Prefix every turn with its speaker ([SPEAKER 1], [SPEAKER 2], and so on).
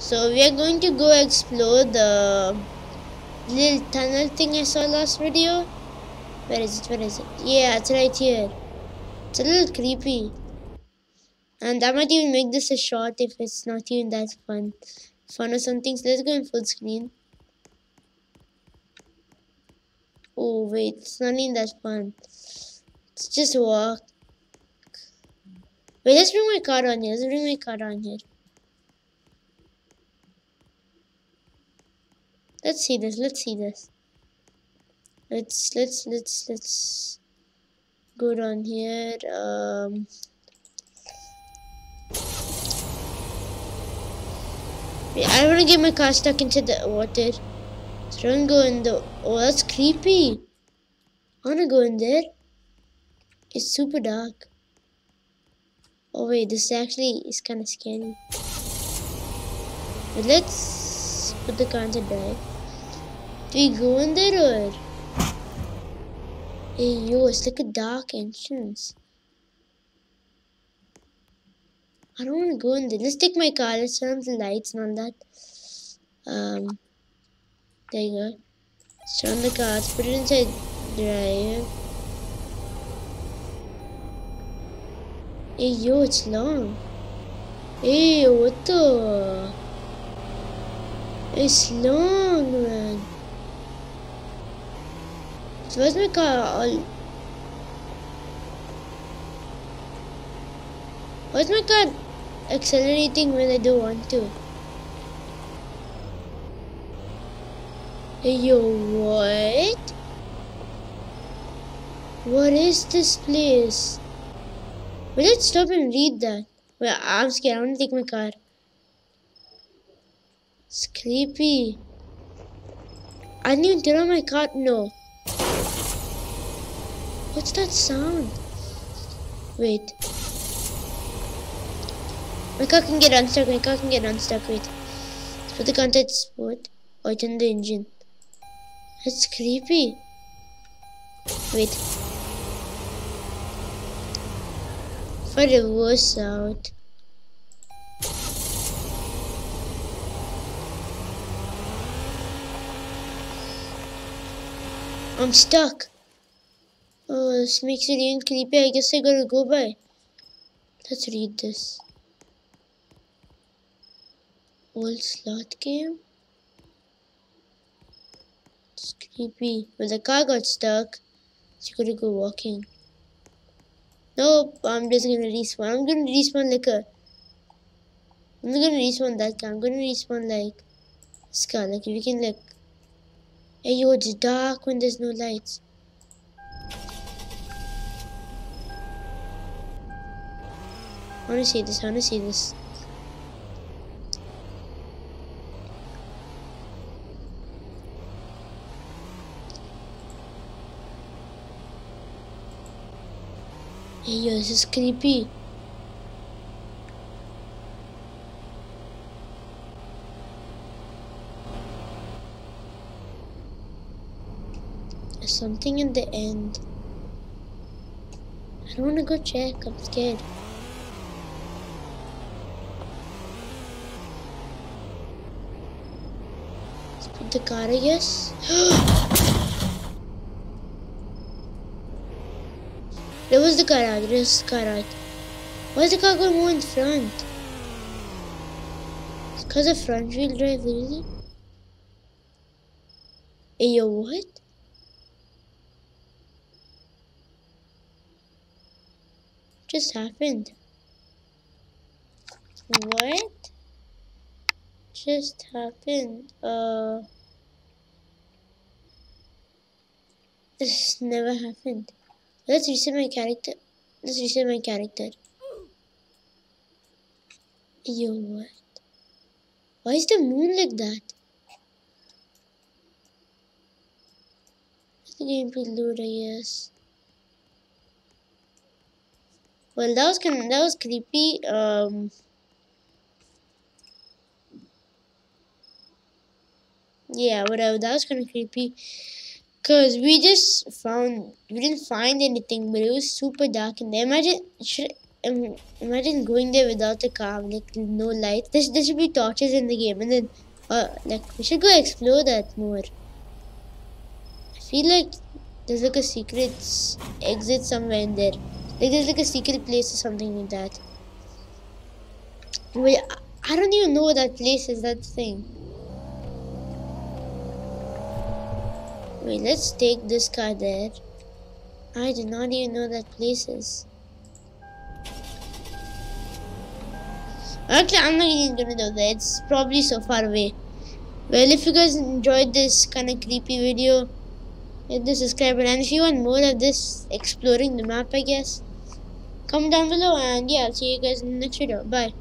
[SPEAKER 1] So we are going to go explore the little tunnel thing I saw last video. Where is it? Where is it? Yeah, it's right here. It's a little creepy. And I might even make this a short if it's not even that fun. Fun or something. So let's go in full screen. Oh wait, it's not even that fun. Let's just walk. Wait, let's bring my car on here. Let's bring my car on here. Let's see this. Let's see this. Let's let's let's let's go down here. Um. I want to get my car stuck into the water. So don't go in the. Oh, that's creepy. I want to go in there. It's super dark. Oh wait, this actually is kind of scary. But let's put the car into drive. Do we go in there or? Hey yo, it's like a dark entrance. I don't want to go in there. Let's take my car. Let's turn the lights and all that. Um, there you go. Let's turn the car. Let's put it inside drive. Hey yo, it's long. Hey, what the? It's long, man. So where's my car? Where's my car accelerating when I don't want to? Yo, what? What is this place? Will it stop and read that? Wait, I'm scared. I want to take my car. It's creepy. I need to turn on my car. No. What's that sound? Wait. My car can get unstuck. My car can get unstuck. Wait. Let's put the contact sport. Oh, turn the engine. That's creepy. Wait. For the worst out. I'm stuck. Oh, this makes it even creepy. I guess I gotta go by. Let's read this. Old slot game? It's creepy. The car got stuck. You gotta go walking. Nope, I'm just gonna respawn. I'm gonna respawn like a... I'm not gonna respawn that car. I'm gonna respawn like... This car. Like, if you can like... Hey, yo, it's dark when there's no lights. I wanna see this, I wanna see this. Hey yo, this is creepy. There's something in the end. I don't wanna go check, I'm scared. The car, I guess. there was the garage, there was the garage. Why is the car going more in front? It's because of front wheel drive, really? Eh, hey, yo, what? Just happened? What? Just happened? Uh... This never happened. Let's reset my character. Let's reset my character. Yo, what? Why is the moon like that? The gameplay load, I guess. Well, that was kind of, that was creepy. Um. Yeah, whatever. That was kind of creepy. Cause we just found we didn't find anything, but it was super dark in there. Imagine should im- imagine going there without a car, like no light. There, there should be torches in the game, and then uh, like we should go explore that more. I feel like there's like a secret exit somewhere in there. Like there's like a secret place or something like that. Wait, I- I don't even know what that place is. That thing. Wait, let's take this car there. I did not even know that place is. Actually, I'm not even gonna do that. It's probably so far away. Well, if you guys enjoyed this kind of creepy video, hit the subscribe button. And if you want more of this exploring the map, I guess, comment down below. And yeah, I'll see you guys in the next video. Bye.